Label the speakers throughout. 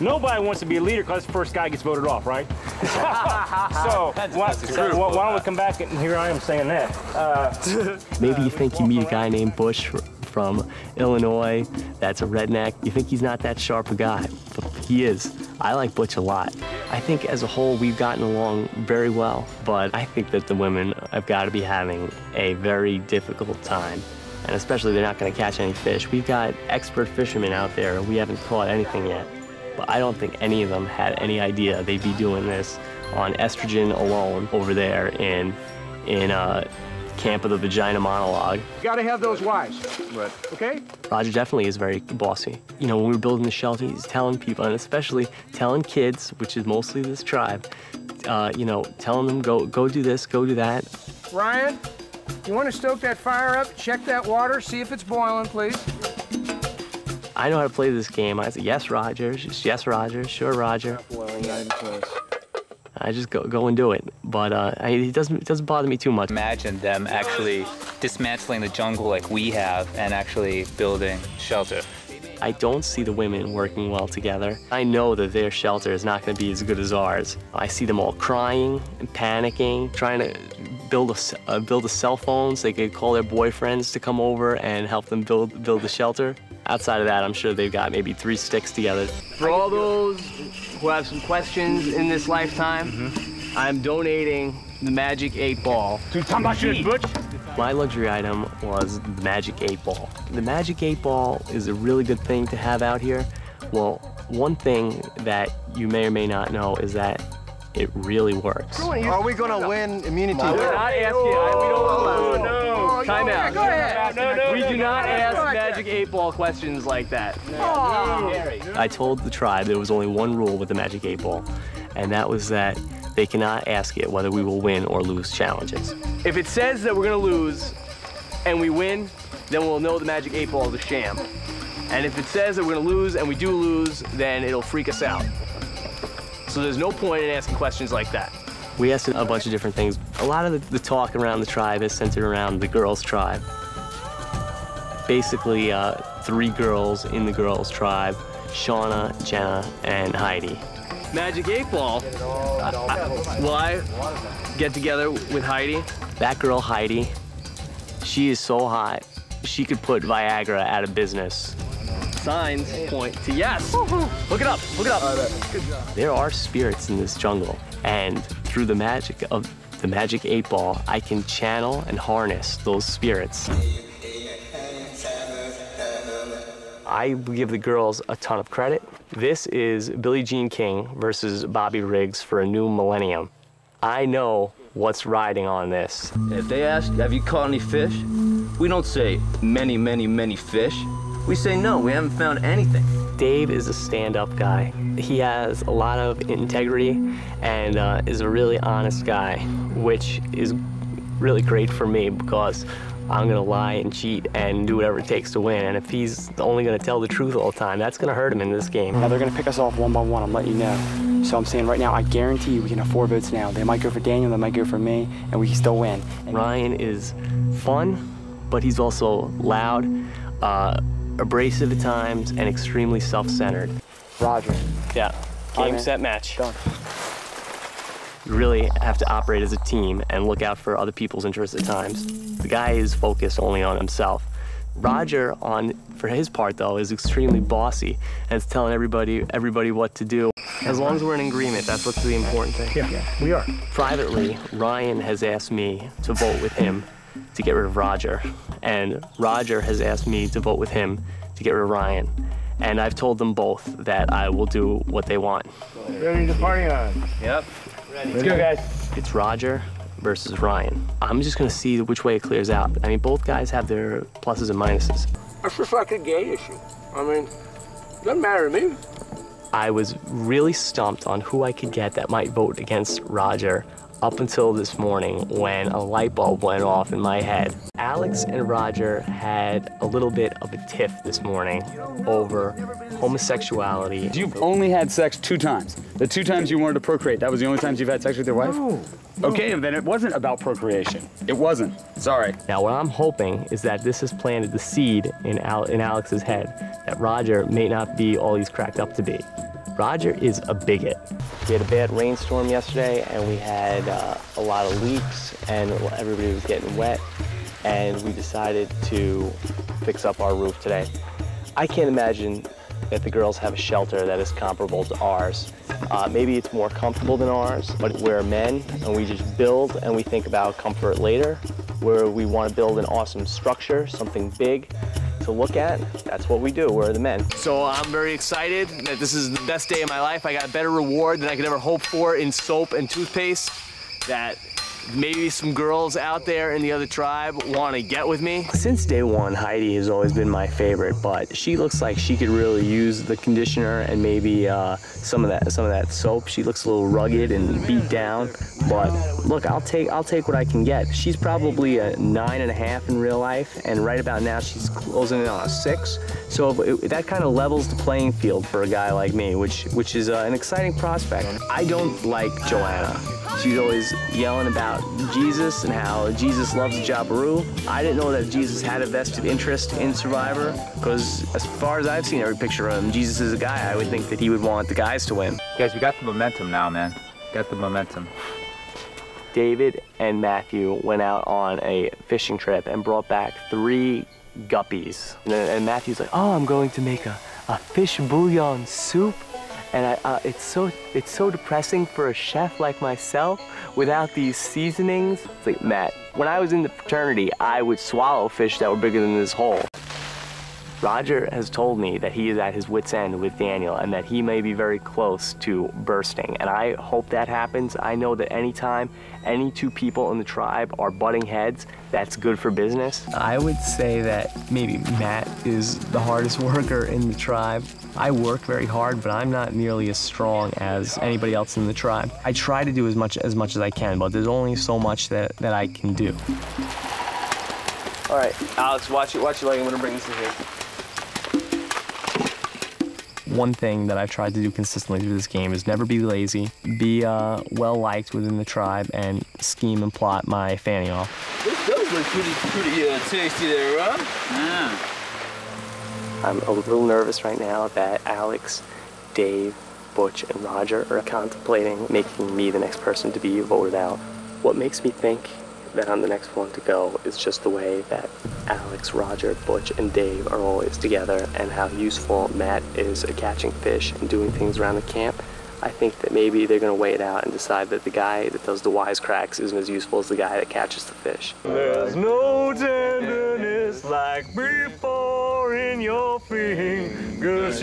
Speaker 1: Nobody wants to be a leader because the first guy gets voted off, right? so, why, so why, why don't we come back and here I am saying that. Uh,
Speaker 2: Maybe you think you meet a guy named Butch from Illinois that's a redneck. You think he's not that sharp a guy, but he is. I like Butch a lot. I think as a whole we've gotten along very well, but I think that the women have got to be having a very difficult time. And especially they're not going to catch any fish. We've got expert fishermen out there. We haven't caught anything yet. But I don't think any of them had any idea they'd be doing this on estrogen alone over there in in uh, Camp of the Vagina Monologue.
Speaker 3: You gotta have those wives. Right. Okay?
Speaker 2: Roger definitely is very bossy. You know, when we were building the shelter, he's telling people, and especially telling kids, which is mostly this tribe, uh, you know, telling them go go do this, go do that.
Speaker 3: Ryan, you want to stoke that fire up? Check that water, see if it's boiling, please.
Speaker 2: I know how to play this game. I said, yes, Roger. Just yes, Roger. Sure, Roger. I just go go and do it. But uh, I, it doesn't it doesn't bother me too much.
Speaker 4: Imagine them actually dismantling the jungle like we have and actually building shelter.
Speaker 2: I don't see the women working well together. I know that their shelter is not going to be as good as ours. I see them all crying and panicking, trying to build a, uh, build a cell phone so they could call their boyfriends to come over and help them build build the shelter. Outside of that, I'm sure they've got maybe three sticks together. For all those who have some questions in this lifetime, mm-hmm. I'm donating the Magic 8 Ball.
Speaker 1: to Tambaqui. Butch.
Speaker 2: My luxury item was the Magic 8 Ball. The Magic 8 Ball is a really good thing to have out here. Well, one thing that you may or may not know is that it really works.
Speaker 5: Are we gonna win immunity?
Speaker 2: We're not asking, we don't oh, allow
Speaker 1: no.
Speaker 2: Oh, Time out.
Speaker 3: Go ahead.
Speaker 1: No, no,
Speaker 2: We
Speaker 1: no,
Speaker 2: do
Speaker 1: no,
Speaker 2: not
Speaker 1: no.
Speaker 2: ask Magic 8 Ball questions like that. I told the tribe there was only one rule with the Magic 8 Ball, and that was that they cannot ask it whether we will win or lose challenges. If it says that we're gonna lose and we win, then we'll know the Magic 8 Ball is a sham. And if it says that we're gonna lose and we do lose, then it'll freak us out. So there's no point in asking questions like that. We asked a bunch of different things. A lot of the, the talk around the tribe is centered around the girls' tribe. Basically, uh, three girls in the girls' tribe, Shauna, Jenna, and Heidi. Magic 8 Ball. I- I- will I get together with Heidi? That girl, Heidi, she is so hot, she could put Viagra out of business. Signs point to yes. Look it up, look it up. There are spirits in this jungle, and through the magic of the magic eight ball, I can channel and harness those spirits. I give the girls a ton of credit. This is Billie Jean King versus Bobby Riggs for a new millennium. I know what's riding on this.
Speaker 6: If they ask, have you caught any fish? We don't say many, many, many fish. We say no, we haven't found anything.
Speaker 2: Dave is a stand-up guy. He has a lot of integrity and uh, is a really honest guy, which is really great for me because I'm gonna lie and cheat and do whatever it takes to win. And if he's only gonna tell the truth all the time, that's gonna hurt him in this game.
Speaker 7: Now they're gonna pick us off one by one, I'm letting you know. So I'm saying right now, I guarantee you we can have four votes now. They might go for Daniel, they might go for me, and we can still win. And
Speaker 2: Ryan is fun, but he's also loud, uh, abrasive at times, and extremely self-centered.
Speaker 7: Roger.
Speaker 2: Yeah. Game,
Speaker 7: man.
Speaker 2: set, match.
Speaker 7: Done.
Speaker 2: You really have to operate as a team and look out for other people's interests at times. The guy is focused only on himself. Roger, on for his part though, is extremely bossy and is telling everybody everybody what to do. As long as we're in agreement, that's what's the important thing.
Speaker 1: Yeah, Yeah, we are.
Speaker 2: Privately, Ryan has asked me to vote with him to get rid of Roger, and Roger has asked me to vote with him to get rid of Ryan. And I've told them both that I will do what they want.
Speaker 1: Ready to party on.
Speaker 4: Yep. Ready.
Speaker 1: Let's go, guys.
Speaker 2: It's Roger versus Ryan. I'm just gonna see which way it clears out. I mean, both guys have their pluses and minuses.
Speaker 3: It's just like a gay issue. I mean, doesn't matter to me.
Speaker 2: I was really stumped on who I could get that might vote against Roger up until this morning when a light bulb went off in my head. Alex and Roger had a little bit of a tiff this morning over homosexuality.
Speaker 8: You've only had sex two times. The two times you wanted to procreate, that was the only times you've had sex with your wife?
Speaker 1: No.
Speaker 8: Okay, and then it wasn't about procreation. It wasn't. Sorry.
Speaker 2: Now, what I'm hoping is that this has planted the seed in, Al- in Alex's head that Roger may not be all he's cracked up to be. Roger is a bigot. We had a bad rainstorm yesterday and we had uh, a lot of leaks and everybody was getting wet and we decided to fix up our roof today. I can't imagine that the girls have a shelter that is comparable to ours. Uh, maybe it's more comfortable than ours, but we're men and we just build and we think about comfort later. Where we want to build an awesome structure, something big to look at, that's what we do. We're the men.
Speaker 5: So I'm very excited that this is the best day of my life. I got a better reward than I could ever hope for in soap and toothpaste. That maybe some girls out there in the other tribe want to get with me.
Speaker 2: Since day one, Heidi has always been my favorite, but she looks like she could really use the conditioner and maybe uh, some of that some of that soap. She looks a little rugged and beat down, but look, I'll take I'll take what I can get. She's probably a nine and a half in real life, and right about now she's closing in on a six. So it, that kind of levels the playing field for a guy like me, which which is uh, an exciting prospect. I don't like Joanna. She's always yelling about Jesus and how Jesus loves Jaburu. I didn't know that Jesus had a vested interest in Survivor because as far as I've seen every picture of him, Jesus is a guy I would think that he would want the guys to win.
Speaker 4: Guys, we got the momentum now, man. Got the momentum.
Speaker 2: David and Matthew went out on a fishing trip and brought back three guppies. And, and Matthew's like, oh, I'm going to make a, a fish bouillon soup. And I, uh, it's so it's so depressing for a chef like myself without these seasonings. It's like Matt, when I was in the fraternity, I would swallow fish that were bigger than this hole. Roger has told me that he is at his wit's end with Daniel and that he may be very close to bursting. And I hope that happens. I know that anytime any two people in the tribe are butting heads, that's good for business. I would say that maybe Matt is the hardest worker in the tribe. I work very hard, but I'm not nearly as strong as anybody else in the tribe. I try to do as much as much as I can, but there's only so much that, that I can do. All right, Alex, watch it, watch it, like I'm gonna bring this in here. One thing that I've tried to do consistently through this game is never be lazy, be uh, well liked within the tribe, and scheme and plot my fanny off.
Speaker 6: This does look pretty, pretty uh, tasty there, Rob.
Speaker 2: I'm a little nervous right now that Alex, Dave, Butch, and Roger are contemplating making me the next person to be voted out. What makes me think that I'm the next one to go is just the way that Alex, Roger, Butch, and Dave are always together and how useful Matt is at catching fish and doing things around the camp. I think that maybe they're going to wait it out and decide that the guy that does the wisecracks isn't as useful as the guy that catches the fish. There's no tenderness like before in your fingertips.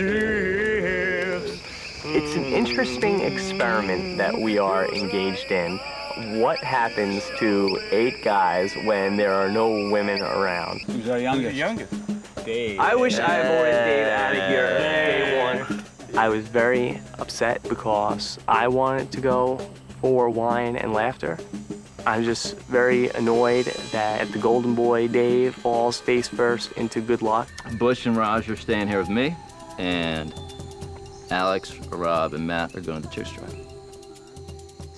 Speaker 2: It's an interesting experiment that we are engaged in. What happens to eight guys when there are no women around?
Speaker 8: Who's our youngest?
Speaker 1: youngest.
Speaker 8: Dave.
Speaker 2: I wish I avoided Dave out of here day one. I was very upset because I wanted to go for wine and laughter. I'm just very annoyed that the golden boy Dave falls face first into good luck.
Speaker 6: Butch and Roger are staying here with me, and Alex, Rob, and Matt are going to the Chicks Tribe.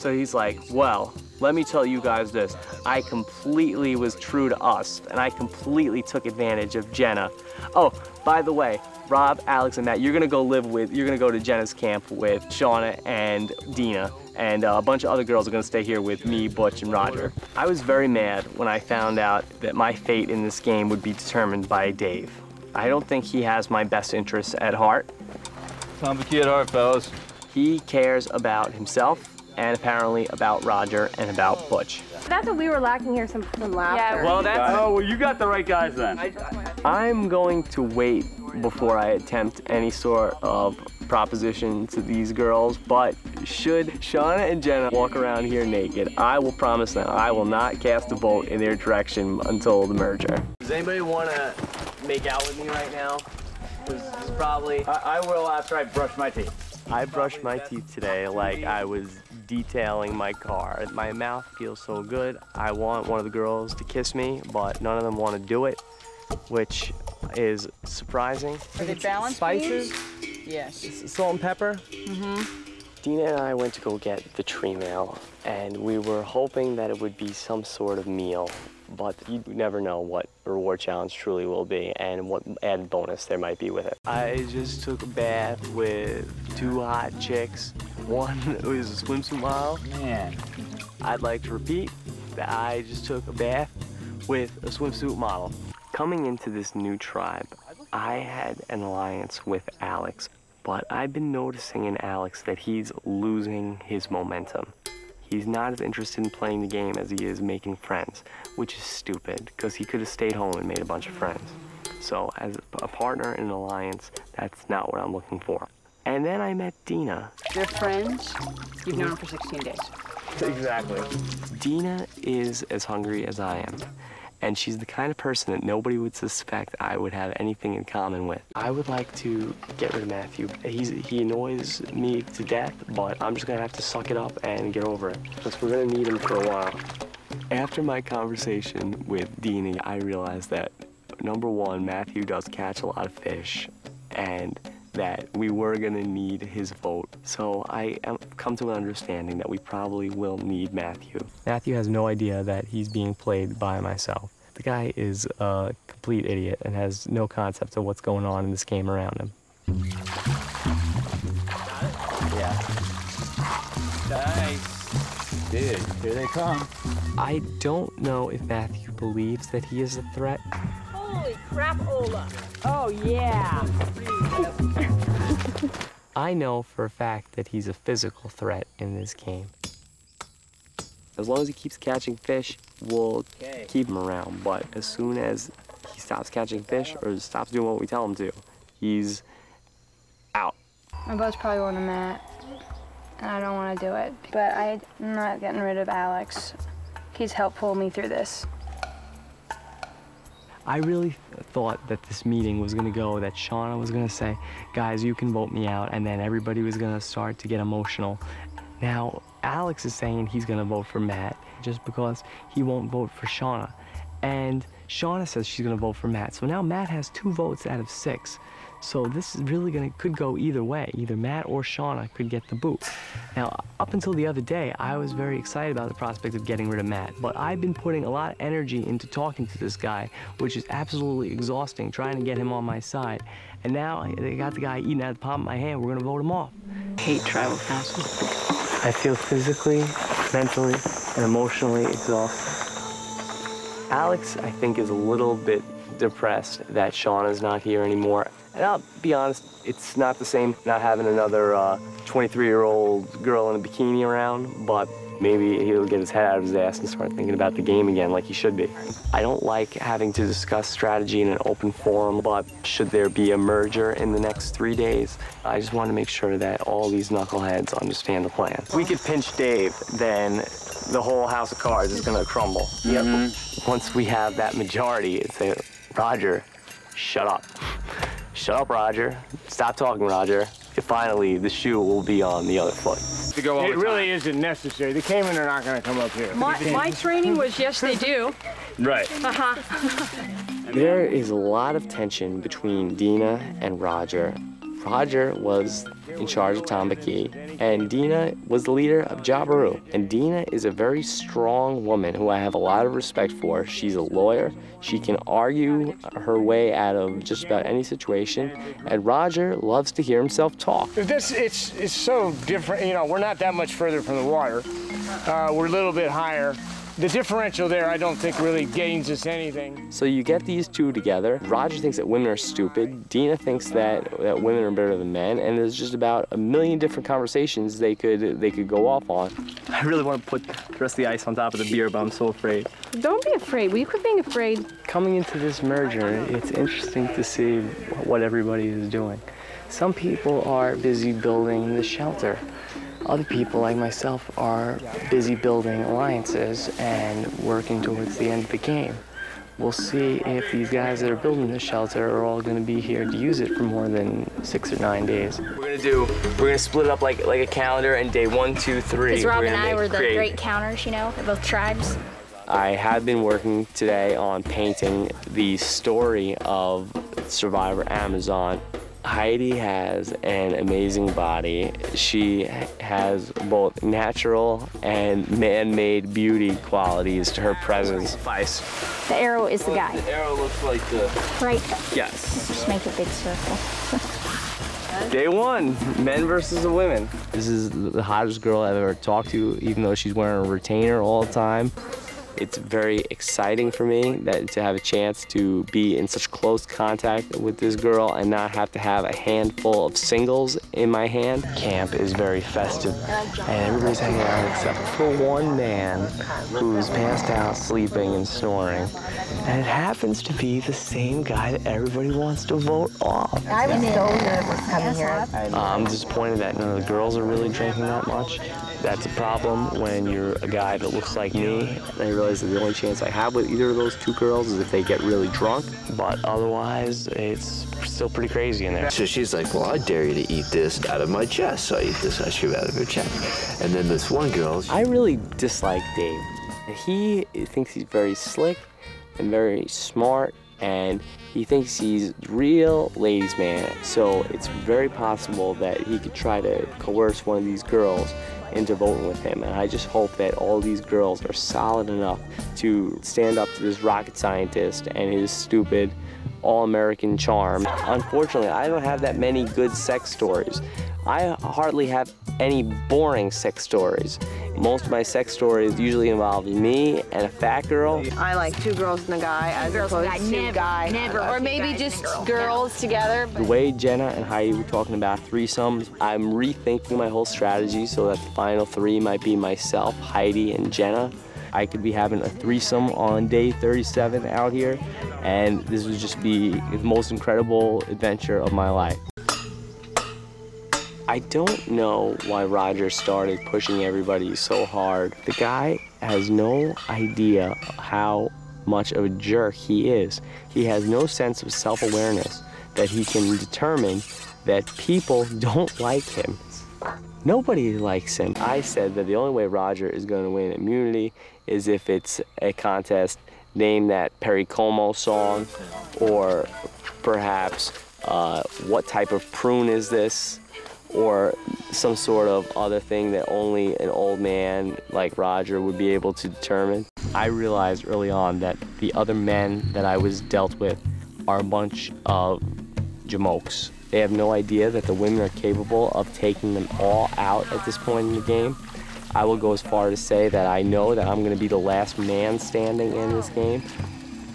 Speaker 2: So he's like, well, let me tell you guys this. I completely was true to us, and I completely took advantage of Jenna. Oh, by the way, Rob, Alex, and Matt, you're gonna go live with, you're gonna go to Jenna's camp with Shauna and Dina, and uh, a bunch of other girls are gonna stay here with me, Butch, and Roger. I was very mad when I found out that my fate in this game would be determined by Dave. I don't think he has my best interests at heart.
Speaker 6: Complicated heart, fellas.
Speaker 2: He cares about himself and apparently about Roger and about Butch.
Speaker 9: That's what we were lacking here, some, some laughter.
Speaker 2: Yeah, well, that's.
Speaker 8: Oh, well, you got the right guys then.
Speaker 2: I'm going to wait before I attempt any sort of proposition to these girls, but should Shauna and Jenna walk around here naked, I will promise them I will not cast a vote in their direction until the merger. Does anybody want to make out with me right now? This is probably.
Speaker 8: I, I will after I brush my teeth.
Speaker 2: I brushed my teeth today like I was detailing my car. My mouth feels so good. I want one of the girls to kiss me, but none of them want to do it, which is surprising.
Speaker 10: Are they balanced
Speaker 2: Spices,
Speaker 10: beans? Yes.
Speaker 2: salt and pepper.
Speaker 10: Mm-hmm.
Speaker 2: Dina and I went to go get the tree mail, and we were hoping that it would be some sort of meal. But you never know what reward challenge truly will be and what added bonus there might be with it. I just took a bath with two hot chicks. One was a swimsuit model.
Speaker 8: Man.
Speaker 2: I'd like to repeat that I just took a bath with a swimsuit model. Coming into this new tribe, I had an alliance with Alex, but I've been noticing in Alex that he's losing his momentum. He's not as interested in playing the game as he is making friends, which is stupid because he could have stayed home and made a bunch of friends. So, as a partner in an alliance, that's not what I'm looking for. And then I met Dina.
Speaker 10: They're friends. You've known them for 16 days.
Speaker 2: Exactly. Dina is as hungry as I am. And she's the kind of person that nobody would suspect I would have anything in common with. I would like to get rid of Matthew. He's, he annoys me to death, but I'm just gonna have to suck it up and get over it. Because we're gonna need him for a while. After my conversation with Dina, I realized that number one, Matthew does catch a lot of fish, and that we were gonna need his vote. So I am come to an understanding that we probably will need Matthew. Matthew has no idea that he's being played by myself. The guy is a complete idiot and has no concept of what's going on in this game around him.
Speaker 8: Yeah. Nice. Dude, here they come.
Speaker 2: I don't know if Matthew believes that he is a threat.
Speaker 9: Holy crap, Ola. Oh, yeah.
Speaker 2: I know for a fact that he's a physical threat in this game. As long as he keeps catching fish, we'll
Speaker 8: Okay.
Speaker 2: keep him around. But as soon as he stops catching fish or stops doing what we tell him to, he's out.
Speaker 11: My boat's probably going to Matt, and I don't want to do it. But I'm not getting rid of Alex. He's helped pull me through this.
Speaker 2: I really thought that this meeting was gonna go, that Shauna was gonna say, guys, you can vote me out, and then everybody was gonna start to get emotional. Now, Alex is saying he's gonna vote for Matt just because he won't vote for Shauna. And Shauna says she's gonna vote for Matt. So now Matt has two votes out of six. So this is really gonna could go either way. Either Matt or Shauna could get the boot. Now, up until the other day, I was very excited about the prospect of getting rid of Matt, but I've been putting a lot of energy into talking to this guy, which is absolutely exhausting, trying to get him on my side. And now they got the guy eating out of the palm of my hand. We're gonna vote him off.
Speaker 10: Hate tribal council.
Speaker 2: I feel physically, mentally, and emotionally exhausted. Alex, I think, is a little bit depressed that Shauna's not here anymore. And I'll be honest, it's not the same not having another uh, 23 year old girl in a bikini around, but maybe he'll get his head out of his ass and start thinking about the game again like he should be. I don't like having to discuss strategy in an open forum, but should there be a merger in the next three days, I just want to make sure that all these knuckleheads understand the plan. If we could pinch Dave, then the whole house of cards is going to crumble. Yep. Once we have that majority, it's a Roger, shut up. Shut up, Roger. Stop talking, Roger. Finally, the shoe will be on the other foot.
Speaker 3: To go it really isn't necessary. The caiman are not going to come up here.
Speaker 10: My, my training was yes, they do.
Speaker 8: Right.
Speaker 10: Uh-huh.
Speaker 2: There is a lot of tension between Dina and Roger. Roger was in charge of Tambaqui, and Dina was the leader of Jaburu. And Dina is a very strong woman who I have a lot of respect for. She's a lawyer. She can argue her way out of just about any situation. And Roger loves to hear himself talk.
Speaker 3: This it's it's so different. You know, we're not that much further from the water. Uh, we're a little bit higher. The differential there, I don't think, really gains us anything.
Speaker 2: So you get these two together. Roger thinks that women are stupid. Dina thinks that, that women are better than men, and there's just about a million different conversations they could they could go off on. I really want to put the rest of the ice on top of the beer, but I'm so afraid.
Speaker 9: Don't be afraid. Will you quit being afraid?
Speaker 2: Coming into this merger, it's interesting to see what everybody is doing. Some people are busy building the shelter. Other people, like myself, are busy building alliances and working towards the end of the game. We'll see if these guys that are building this shelter are all going to be here to use it for more than six or nine days. We're going to do, we're going to split it up like, like a calendar and day one, two, three.
Speaker 11: Because Rob
Speaker 2: we're
Speaker 11: and I were the
Speaker 2: create-
Speaker 11: great counters, you know, both tribes.
Speaker 2: I have been working today on painting the story of Survivor Amazon Heidi has an amazing body. She has both natural and man-made beauty qualities to her presence.
Speaker 5: Vice.
Speaker 12: The arrow is the guy.
Speaker 6: The arrow looks like the.
Speaker 12: Right.
Speaker 2: Yes.
Speaker 12: Just make a big circle.
Speaker 2: Day one, men versus the women. This is the hottest girl I've ever talked to, even though she's wearing a retainer all the time. It's very exciting for me that to have a chance to be in such close contact with this girl and not have to have a handful of singles in my hand. Camp is very festive and everybody's hanging out except for one man who's passed out sleeping and snoring. And it happens to be the same guy that everybody wants to vote off.
Speaker 12: I was so nervous coming here.
Speaker 2: I'm disappointed that none of the girls are really drinking that much. That's a problem when you're a guy that looks like me. And I realize that the only chance I have with either of those two girls is if they get really drunk. But otherwise, it's still pretty crazy in there.
Speaker 13: So she's like, well, I dare you to eat this out of my chest. So I eat this ice cream out of her chest. And then this one girl,
Speaker 2: I really dislike Dave. He thinks he's very slick and very smart, and he thinks he's real ladies' man. So it's very possible that he could try to coerce one of these girls into voting with him. And I just hope that all these girls are solid enough to stand up to this rocket scientist and his stupid all-American charm. Unfortunately, I don't have that many good sex stories. I hardly have any boring sex stories. Most of my sex stories usually involve me and a fat girl.
Speaker 14: I like two girls and a guy as
Speaker 12: girls
Speaker 14: opposed
Speaker 12: a guy,
Speaker 14: to
Speaker 12: never,
Speaker 14: guy.
Speaker 12: never.
Speaker 14: Or maybe just
Speaker 12: girl.
Speaker 14: girls together.
Speaker 2: The way Jenna and Heidi were talking about threesomes, I'm rethinking my whole strategy so that the final three might be myself, Heidi, and Jenna. I could be having a threesome on day 37 out here, and this would just be the most incredible adventure of my life. I don't know why Roger started pushing everybody so hard. The guy has no idea how much of a jerk he is. He has no sense of self-awareness that he can determine that people don't like him. Nobody likes him. I said that the only way Roger is going to win immunity is if it's a contest name that Perry Como song or perhaps uh, what type of prune is this or some sort of other thing that only an old man like Roger would be able to determine. I realized early on that the other men that I was dealt with are a bunch of jamokes. They have no idea that the women are capable of taking them all out at this point in the game. I will go as far to say that I know that I'm going to be the last man standing in this game,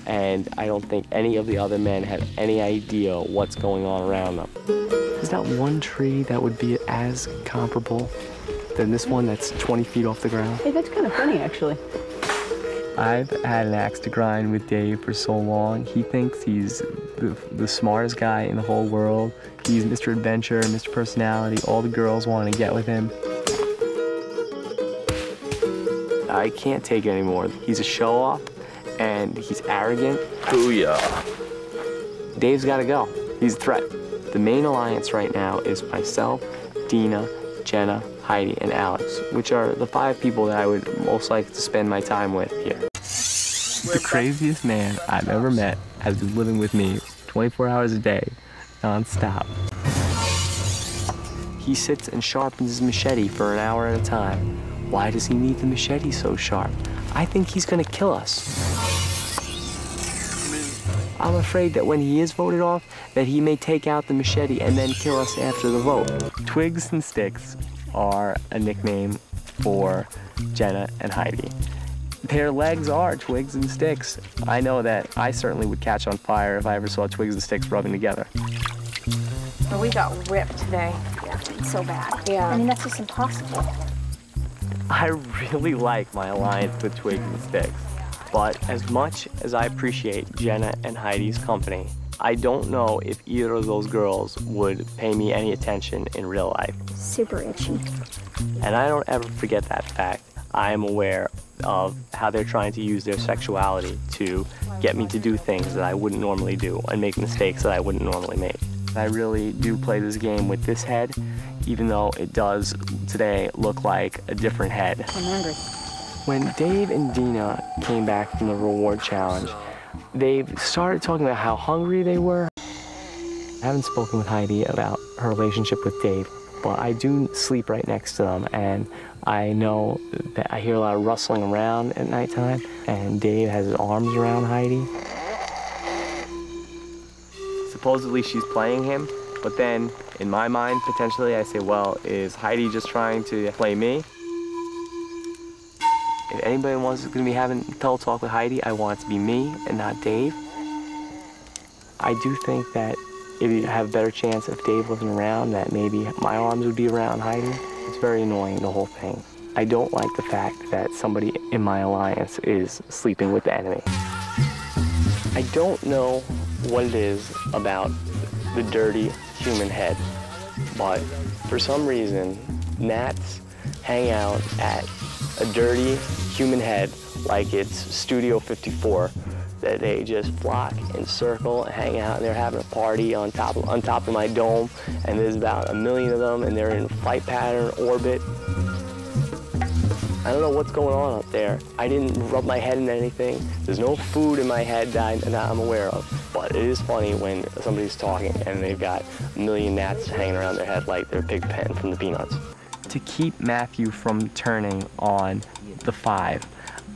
Speaker 2: and I don't think any of the other men have any idea what's going on around them. Is that one tree that would be as comparable than this one that's 20 feet off the ground?
Speaker 10: Hey, that's kind of funny, actually.
Speaker 2: I've had an axe to grind with Dave for so long. He thinks he's the, the smartest guy in the whole world. He's Mr. Adventure, Mr. Personality. All the girls want to get with him. I can't take it anymore. He's a show off and he's arrogant.
Speaker 13: Booyah.
Speaker 2: Dave's got to go. He's a threat. The main alliance right now is myself, Dina, Jenna, Heidi, and Alex, which are the five people that I would most like to spend my time with here. The craziest man I've ever met has been living with me 24 hours a day, non-stop. He sits and sharpens his machete for an hour at a time. Why does he need the machete so sharp? I think he's gonna kill us. I'm afraid that when he is voted off, that he may take out the machete and then kill us after the vote. Twigs and sticks are a nickname for Jenna and Heidi. Their legs are twigs and sticks. I know that I certainly would catch on fire if I ever saw twigs and sticks rubbing together.
Speaker 12: Well, we got ripped today. Yeah, it's so bad.
Speaker 14: Yeah.
Speaker 12: I mean, that's just impossible.
Speaker 2: I really like my alliance with Twigs and Sticks, but as much as I appreciate Jenna and Heidi's company, I don't know if either of those girls would pay me any attention in real life.
Speaker 12: Super itchy.
Speaker 2: And I don't ever forget that fact. I am aware of how they're trying to use their sexuality to get me to do things that I wouldn't normally do and make mistakes that I wouldn't normally make. I really do play this game with this head, even though it does today look like a different head.
Speaker 10: I'm hungry.
Speaker 2: When Dave and Dina came back from the reward challenge, they started talking about how hungry they were. I haven't spoken with Heidi about her relationship with Dave, but I do sleep right next to them, and I know that I hear a lot of rustling around at nighttime, and Dave has his arms around Heidi. Supposedly she's playing him, but then in my mind, potentially, I say, well, is Heidi just trying to play me? If anybody wants to be having pillow talk with Heidi, I want it to be me and not Dave. I do think that if you have a better chance if Dave wasn't around, that maybe my arms would be around Heidi. It's very annoying, the whole thing. I don't like the fact that somebody in my alliance is sleeping with the enemy. I don't know what it is about the dirty human head, but for some reason, gnats hang out at a dirty human head like it's Studio 54 that they just flock and circle and hang out and they're having a party on top of, on top of my dome and there's about a million of them and they're in flight pattern orbit. I don't know what's going on up there. I didn't rub my head in anything. There's no food in my head that, I, that I'm aware of. But it is funny when somebody's talking and they've got a million gnats hanging around their head like they're Pig Pen from the Peanuts. To keep Matthew from turning on the five,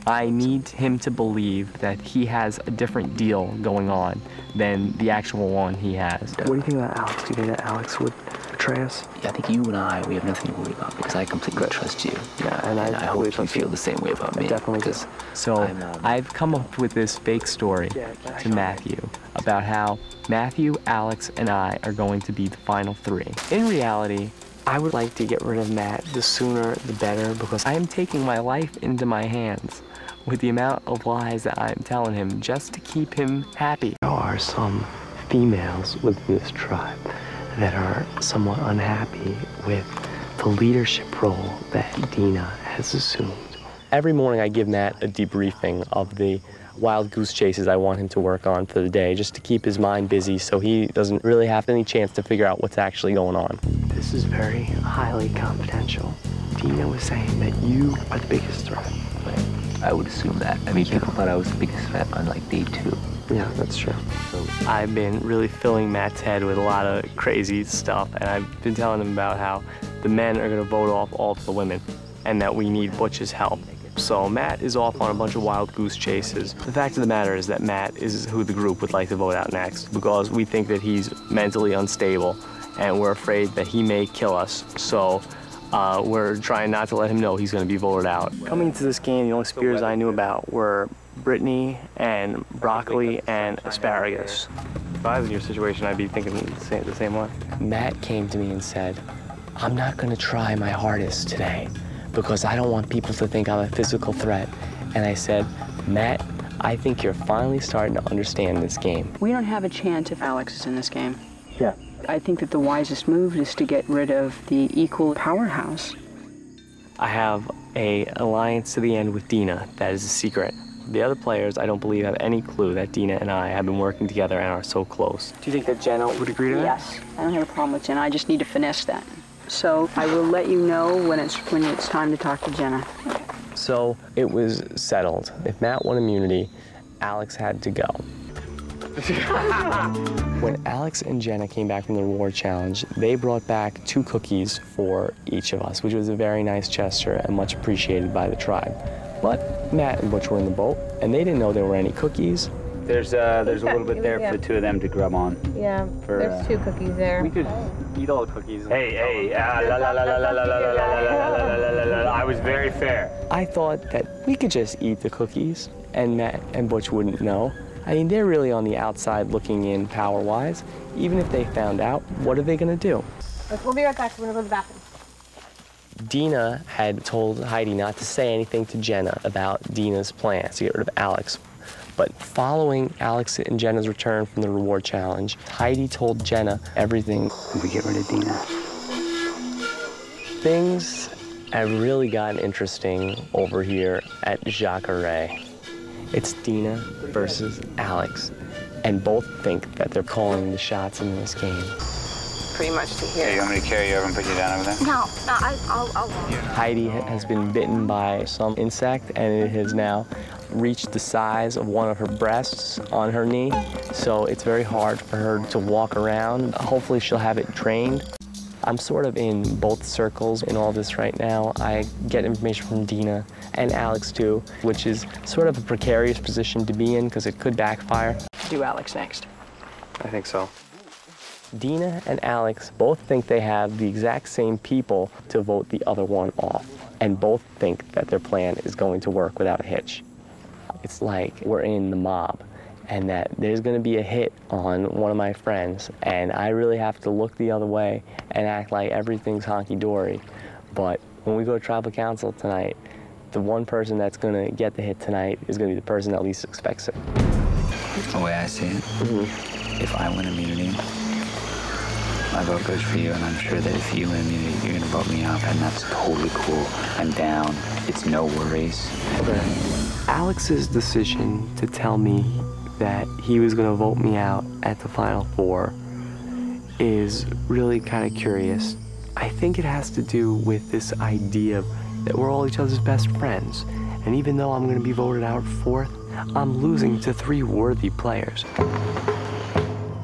Speaker 2: I need him to believe that he has a different deal going on than the actual one he has. What do you think about Alex? Do you think that Alex would betray us?
Speaker 15: Yeah, I think you and I, we have nothing to worry about because I completely trust you.
Speaker 2: Yeah, and,
Speaker 15: and
Speaker 2: I,
Speaker 15: I hope you feel the same way about me.
Speaker 2: definitely do. So
Speaker 15: I'm, um,
Speaker 2: I've come up with this fake story to Matthew about how Matthew, Alex, and I are going to be the final three. In reality, I would like to get rid of Matt the sooner the better because I am taking my life into my hands with the amount of lies that I'm telling him just to keep him happy. There are some females within this tribe that are somewhat unhappy with the leadership role that Dina has assumed. Every morning I give Matt a debriefing of the wild goose chases I want him to work on for the day, just to keep his mind busy so he doesn't really have any chance to figure out what's actually going on. This is very highly confidential. Dina was saying that you are the biggest threat.
Speaker 15: I would assume that. I mean, people thought I was the biggest threat on like day two.
Speaker 2: Yeah, that's true. I've been really filling Matt's head with a lot of crazy stuff, and I've been telling him about how the men are going to vote off all the women, and that we need Butch's help. So Matt is off on a bunch of wild goose chases. The fact of the matter is that Matt is who the group would like to vote out next because we think that he's mentally unstable, and we're afraid that he may kill us. So uh, we're trying not to let him know he's going to be voted out. Coming to this game, the only spears I knew about were Britney and broccoli and asparagus. If I was in your situation, I'd be thinking the same, the same one. Matt came to me and said, I'm not going to try my hardest today because I don't want people to think I'm a physical threat. And I said, Matt, I think you're finally starting to understand this game.
Speaker 10: We don't have a chance if Alex is in this game.
Speaker 2: Yeah.
Speaker 10: I think that the wisest move is to get rid of the equal powerhouse.
Speaker 2: I have a alliance to the end with Dina. That is a secret. The other players, I don't believe, have any clue that Dina and I have been working together and are so close. Do you think that Jenna would agree to that?
Speaker 10: Yes, I don't have a problem with Jenna. I just need to finesse that. So I will let you know when it's when it's time to talk to Jenna.
Speaker 2: So it was settled. If Matt won immunity, Alex had to go. when Alex and Jenna came back from the reward challenge, they brought back two cookies for each of us, which was a very nice gesture and much appreciated by the tribe. But Matt and Butch were in the boat, and they didn't know there were any cookies.
Speaker 8: There's uh, there's a little bit there for the two of them to grub on.
Speaker 14: Yeah,
Speaker 8: for,
Speaker 14: there's
Speaker 8: uh,
Speaker 14: two cookies there.
Speaker 2: We could eat all the cookies.
Speaker 8: Hey, hey, I was very fair.
Speaker 2: I thought that we could just eat the cookies, and Matt and Butch wouldn't know. I mean, they're really on the outside looking in power-wise. Even if they found out, what are they going to do?
Speaker 14: We'll be right back. We're going to go to the bathroom.
Speaker 2: Dina had told Heidi not to say anything to Jenna about Dina's plans to get rid of Alex. But following Alex and Jenna's return from the reward challenge, Heidi told Jenna everything. We get rid of Dina. Things have really gotten interesting over here at Jacare. It's Dina versus Alex, and both think that they're calling the shots in this game.
Speaker 14: Pretty much to here.
Speaker 16: Hey, you want me to carry you over and put you down over there?
Speaker 14: No, no, I, I'll, I'll.
Speaker 2: Heidi has been bitten by some insect and it has now reached the size of one of her breasts on her knee, so it's very hard for her to walk around. Hopefully she'll have it trained. I'm sort of in both circles in all this right now. I get information from Dina and Alex too, which is sort of a precarious position to be in because it could backfire.
Speaker 10: Do Alex next.
Speaker 2: I think so. Dina and Alex both think they have the exact same people to vote the other one off, and both think that their plan is going to work without a hitch. It's like we're in the mob, and that there's going to be a hit on one of my friends, and I really have to look the other way and act like everything's honky dory. But when we go to tribal council tonight, the one person that's going to get the hit tonight is going to be the person that least expects it.
Speaker 15: The way I see it, mm-hmm. if I win immunity, my vote goes for you, and I'm sure that if you win you're gonna vote me up, and that's totally cool. I'm down. It's no worries.
Speaker 2: Alex's decision to tell me that he was going to vote me out at the final four is really kind of curious. I think it has to do with this idea that we're all each other's best friends. And even though I'm going to be voted out fourth, I'm losing to three worthy players.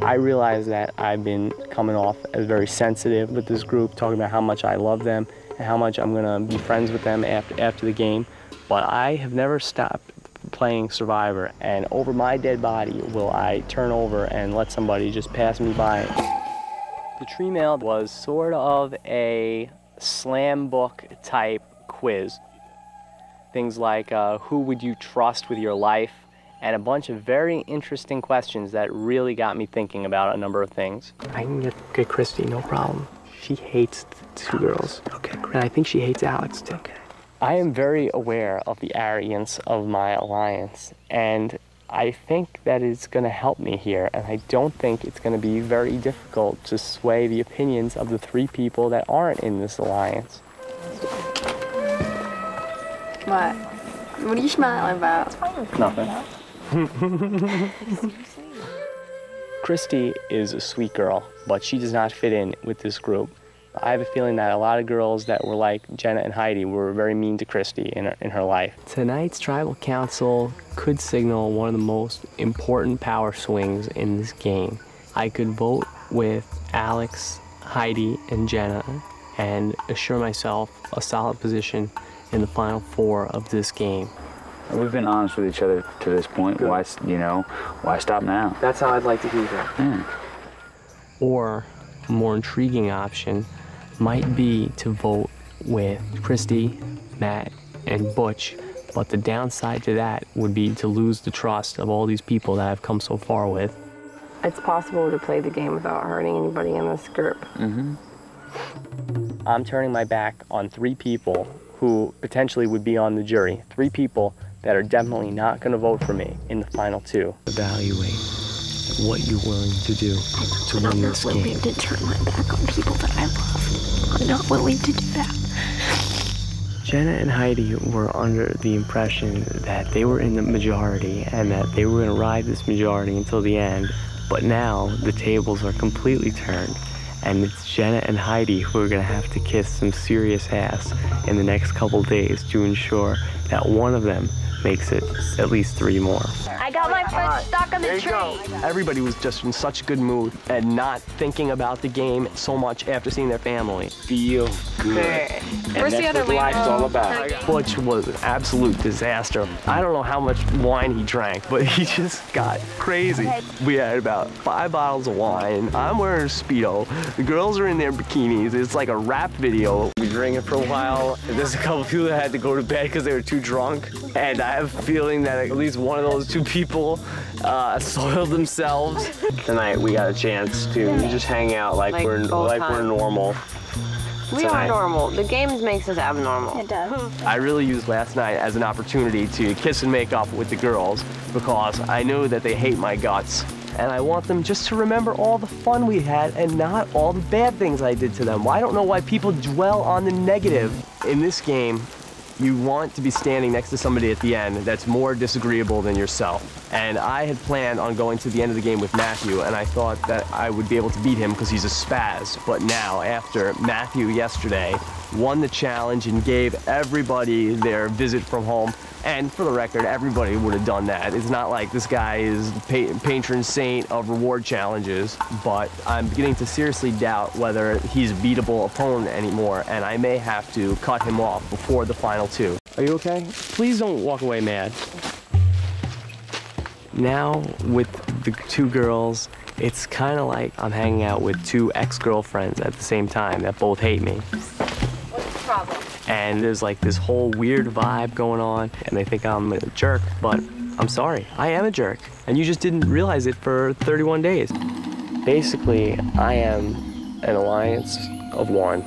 Speaker 2: I realize that I've been coming off as very sensitive with this group, talking about how much I love them and how much I'm gonna be friends with them after, after the game. But I have never stopped playing Survivor, and over my dead body will I turn over and let somebody just pass me by. The tree mail was sort of a slam book type quiz. Things like uh, who would you trust with your life, and a bunch of very interesting questions that really got me thinking about a number of things. I can get, get Christy, no problem. She hates the two girls. Okay, And I think she hates Alex too. Okay. I am very aware of the arrogance of my alliance, and I think that it's going to help me here, and I don't think it's going to be very difficult to sway the opinions of the three people that aren't in this alliance.
Speaker 12: What? What are you smiling about?
Speaker 2: Nothing. Christy is a sweet girl, but she does not fit in with this group. I have a feeling that a lot of girls that were like Jenna and Heidi were very mean to Christy in her, in her life. Tonight's tribal council could signal one of the most important power swings in this game. I could vote with Alex, Heidi, and Jenna and assure myself a solid position in the final four of this game.
Speaker 15: We've been honest with each other to this point. Why, you know, why stop now?
Speaker 2: That's how I'd like to hear it.
Speaker 15: Yeah.
Speaker 2: Or a more intriguing option might be to vote with Christy, Matt, and Butch. But the downside to that would be to lose the trust of all these people that I've come so far with.
Speaker 14: It's possible to play the game without hurting anybody in this group.
Speaker 2: Mm-hmm. I'm turning my back on three people who potentially would be on the jury. Three people that are definitely not going to vote for me in the final two. Evaluate what you're willing to do to win this game.
Speaker 12: I'm not willing to turn my back on people that I love. I'm not willing to do that.
Speaker 2: Jenna and Heidi were under the impression that they were in the majority and that they were going to ride this majority until the end. But now the tables are completely turned, and it's Jenna and Heidi who are going to have to kiss some serious ass in the next couple days to ensure that one of them makes it at least three more.
Speaker 9: I got my foot stuck on the tree.
Speaker 2: Everybody was just in such a good mood and not thinking about the game so much after seeing their family. Feel good.
Speaker 14: Where's the other Lambo?
Speaker 2: Butch was an absolute disaster. I don't know how much wine he drank, but he just got crazy. We had about five bottles of wine. I'm wearing a Speedo. The girls are in their bikinis. It's like a rap video. We drank it for a while. There's a couple people that had to go to bed because they were too drunk. And I have a feeling that at least one of those two people uh, soiled themselves. Tonight we got a chance to just hang out like,
Speaker 14: Like
Speaker 2: we're
Speaker 14: old
Speaker 2: like we're normal.
Speaker 14: We are normal. The game makes us abnormal. It
Speaker 9: does.
Speaker 2: I really used last night as an opportunity to kiss and make up with the girls because I know that they hate my guts. And I want them just to remember all the fun we had and not all the bad things I did to them. I don't know why people dwell on the negative. In this game, you want to be standing next to somebody at the end that's more disagreeable than yourself. And I had planned on going to the end of the game with Matthew, and I thought that I would be able to beat him because he's a spaz. But now, after Matthew yesterday won the challenge and gave everybody their visit from home, and for the record, everybody would have done that. It's not like this guy is pa patron saint of reward challenges, but I'm beginning to seriously doubt whether he's a beatable opponent anymore, and I may have to cut him off before the final two. Are you okay? Please don't walk away mad. Now, with the two girls, it's kind of like I'm hanging out with two ex-girlfriends at the same time that both hate me.
Speaker 9: What's the problem?
Speaker 2: And there's like this whole weird vibe going on, and they think I'm a jerk, but I'm sorry, I am a jerk. And you just didn't realize it for 31 days. Basically, I am an alliance of one.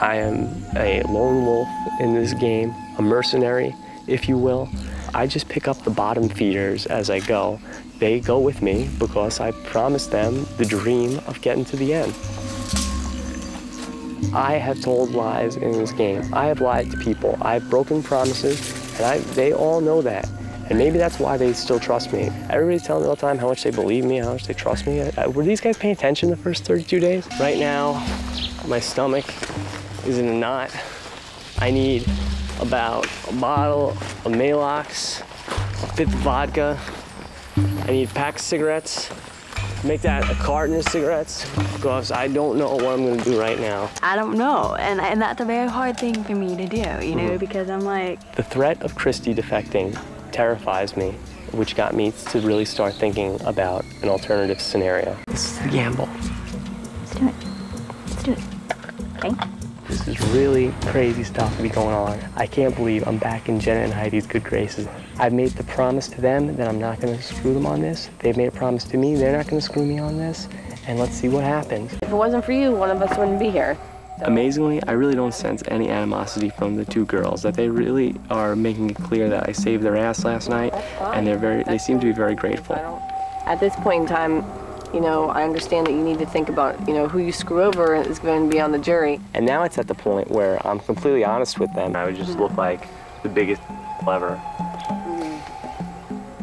Speaker 2: I am a lone wolf in this game, a mercenary, if you will. I just pick up the bottom feeders as I go. They go with me because I promised them the dream of getting to the end. I have told lies in this game. I have lied to people. I've broken promises, and I, they all know that. And maybe that's why they still trust me. Everybody's telling me all the time how much they believe me, how much they trust me. Uh, Were these guys paying attention the first 32 days? Right now, my stomach is in a knot. I need about a bottle of Maalox, a fifth of vodka. I need a pack of cigarettes. Make that a carton of cigarettes because I don't know what I'm gonna do right now.
Speaker 12: I don't know, and and that's a very hard thing for me to do, you know,
Speaker 2: Mhm.
Speaker 12: because I'm like,
Speaker 2: The threat of Christy defecting terrifies me, which got me to really start thinking about an alternative scenario. This is the gamble.
Speaker 12: let's do it, let's do it. Okay.
Speaker 2: This is really crazy stuff to be going on. I can't believe I'm back in Jenna and Heidi's good graces. I've made the promise to them that I'm not gonna screw them on this. They've made a promise to me they're not gonna screw me on this. And let's see what happens.
Speaker 14: If it wasn't for you, one of us wouldn't be here.
Speaker 2: Amazingly, I really don't sense any animosity from the two girls. That they really are making it clear that I saved their ass last night, and they're very. They seem to be very grateful.
Speaker 14: At this point in time, you know, I understand that you need to think about, you know, who you screw over is going to be on the jury.
Speaker 2: And now it's at the point where I'm completely honest with them. I would just look like the biggest ever.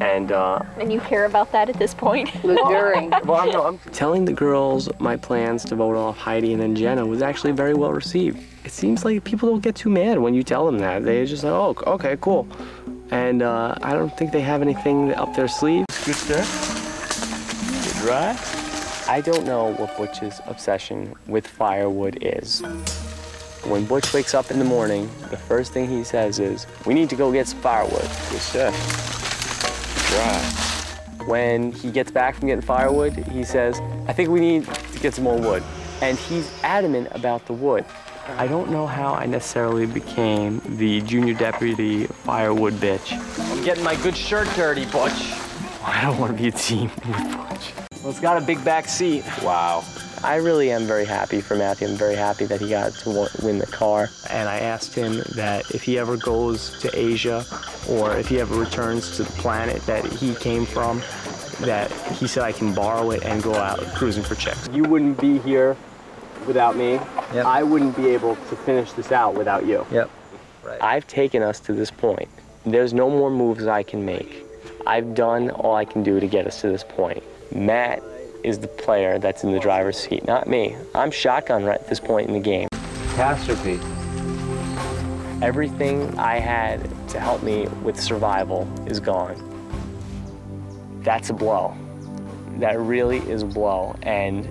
Speaker 2: And uh,
Speaker 12: And you care about that at this point?
Speaker 14: The jury.
Speaker 2: well, I'm, no, I'm telling the girls my plans to vote off Heidi and then Jenna was actually very well received. It seems like people don't get too mad when you tell them that. They just like, oh, okay, cool. And uh, I don't think they have anything up their sleeve. Good stuff. Right. I don't know what Butch's obsession with firewood is. When Butch wakes up in the morning, the first thing he says is, we need to go get some firewood. Good stuff. Right. When he gets back from getting firewood, he says, I think we need to get some more wood. And he's adamant about the wood. I don't know how I necessarily became the junior deputy firewood bitch.
Speaker 5: I'm getting my good shirt dirty, Butch.
Speaker 2: I don't want to be a team with Butch.
Speaker 5: Well, it's got a big back seat.
Speaker 2: Wow. I really am very happy for Matthew. I'm very happy that he got to win the car. And I asked him that if he ever goes to Asia or if he ever returns to the planet that he came from, that he said I can borrow it and go out cruising for chicks. You wouldn't be here without me. I wouldn't be able to finish this out without you.
Speaker 15: Yep. Right.
Speaker 2: I've taken us to this point. There's no more moves I can make. I've done all I can do to get us to this point. Matt is the player that's in the driver's seat, not me. I'm shotgun right at this point in the game. Catastrophe. Everything I had to help me with survival is gone. That's a blow. That really is a blow. And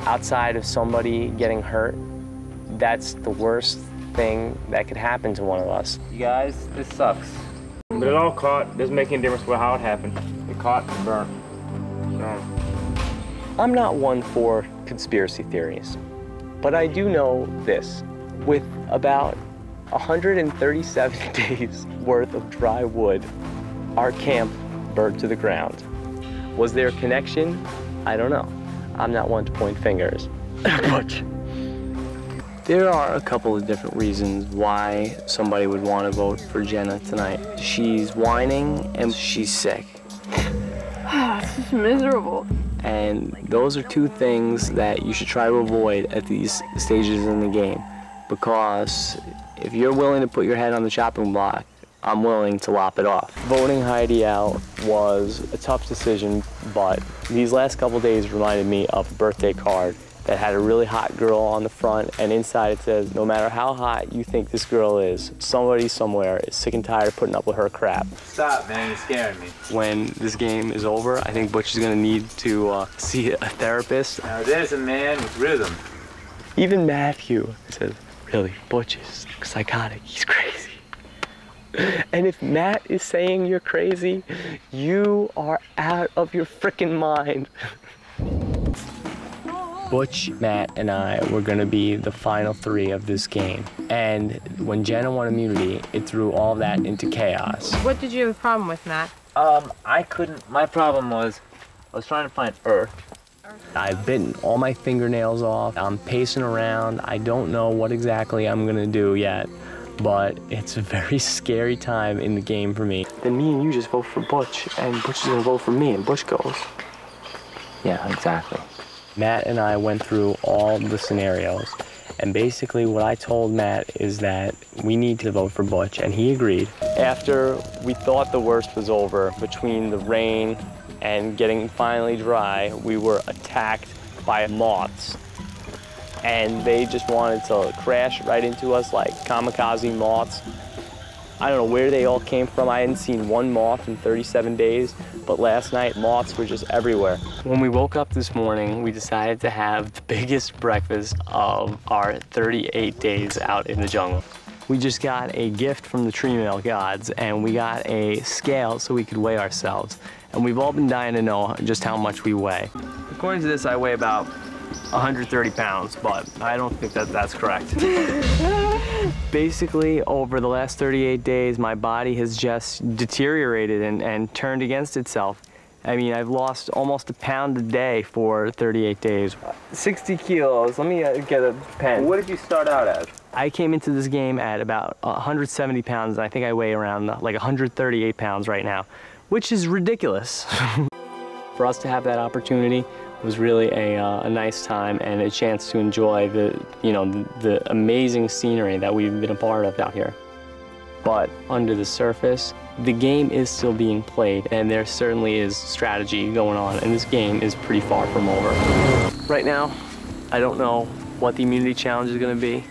Speaker 2: outside of somebody getting hurt, that's the worst thing that could happen to one of us.
Speaker 15: You guys, this sucks.
Speaker 1: But it all caught. Doesn't make any difference how it happened. It caught and burned.
Speaker 2: I'm not one for conspiracy theories, but I do know this. With about 137 days worth of dry wood, our camp burned to the ground. Was there a connection? I don't know. I'm not one to point fingers. but there are a couple of different reasons why somebody would want to vote for Jenna tonight. She's whining and she's sick.
Speaker 14: Is miserable.
Speaker 2: And those are two things that you should try to avoid at these stages in the game. Because if you're willing to put your head on the chopping block I'm willing to lop it off. Voting Heidi out was a tough decision, but these last couple days reminded me of a birthday card that had a really hot girl on the front, and inside it says, no matter how hot you think this girl is, somebody somewhere is sick and tired of putting up with her crap.
Speaker 4: Stop, man. You're scaring me.
Speaker 2: When this game is over, I think Butch is gonna need to uh, see a therapist.
Speaker 4: Now there's a man with rhythm.
Speaker 2: Even Matthew says, really, Butch is psychotic, he's crazy. And if Matt is saying you're crazy, you are out of your freaking mind. Butch, Matt, and I were gonna be the final three of this game. And when Jenna won immunity, it threw all that into chaos.
Speaker 14: What did you have a problem with, Matt?
Speaker 4: Um, I couldn't. My problem was, I was trying to find Earth.
Speaker 2: I've bitten all my fingernails off. I'm pacing around. I don't know what exactly I'm gonna do yet, but it's a very scary time in the game for me. Then me and you just vote for Butch, and Butch is gonna vote for me, and Butch goes.
Speaker 15: Yeah, exactly.
Speaker 2: Matt and I went through all the scenarios, and basically what I told Matt is that we need to vote for Butch, and he agreed. After we thought the worst was over, between the rain and getting finally dry, we were attacked by moths. And they just wanted to crash right into us like kamikaze moths. I don't know where they all came from. I hadn't seen one moth in 37 days, but last night moths were just everywhere. When we woke up this morning, we decided to have the biggest breakfast of our 38 days out in the jungle. We just got a gift from the tree mail gods and we got a scale so we could weigh ourselves. And we've all been dying to know just how much we weigh. According to this, I weigh about 130 pounds, but I don't think that that's correct. Basically, over the last 38 days, my body has just deteriorated and, and turned against itself. I mean, I've lost almost a pound a day for 38 days. 60 kilos. Let me uh, get a pen.
Speaker 4: What did you start out at?
Speaker 2: I came into this game at about 170 pounds, and I think I weigh around uh, like 138 pounds right now, which is ridiculous. For us to have that opportunity was really a, uh, a nice time and a chance to enjoy the, you know, the, the amazing scenery that we've been a part of out here. But under the surface, the game is still being played and there certainly is strategy going on and this game is pretty far from over. Right now, I don't know what the immunity challenge is gonna be.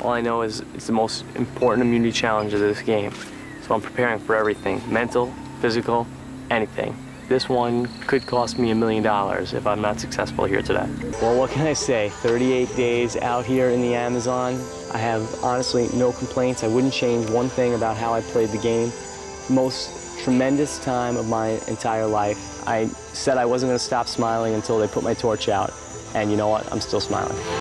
Speaker 2: All I know is it's the most important immunity challenge of this game. So I'm preparing for everything, mental, physical, anything. This one could cost me a million dollars if I'm not successful here today. Well, what can I say? 38 days out here in the Amazon. I have honestly no complaints. I wouldn't change one thing about how I played the game. Most tremendous time of my entire life. I said I wasn't gonna stop smiling until they put my torch out. And you know what? I'm still smiling.